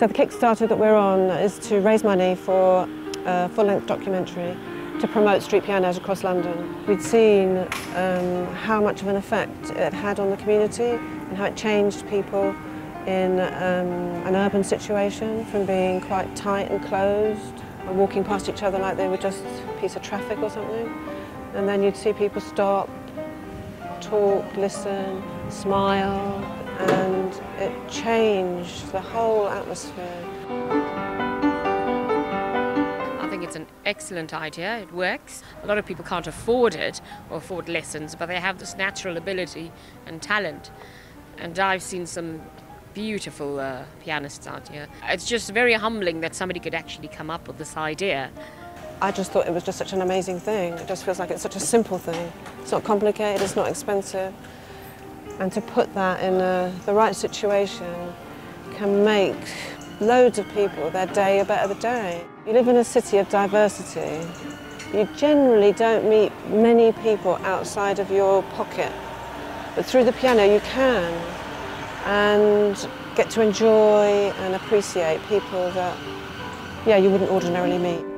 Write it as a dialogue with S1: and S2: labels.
S1: So the Kickstarter that we're on is to raise money for a full-length documentary to promote street pianos across London. We'd seen um, how much of an effect it had on the community and how it changed people in um, an urban situation from being quite tight and closed and walking past each other like they were just a piece of traffic or something. And then you'd see people stop, talk, listen, smile, and it changed the whole atmosphere.
S2: I think it's an excellent idea. It works. A lot of people can't afford it or afford lessons, but they have this natural ability and talent. And I've seen some beautiful uh, pianists out here. It's just very humbling that somebody could actually come up with this idea.
S1: I just thought it was just such an amazing thing. It just feels like it's such a simple thing. It's not complicated, it's not expensive. And to put that in uh, the right situation can make loads of people their day a better day. You live in a city of diversity. You generally don't meet many people outside of your pocket. But through the piano you can and get to enjoy and appreciate people that yeah, you wouldn't ordinarily meet.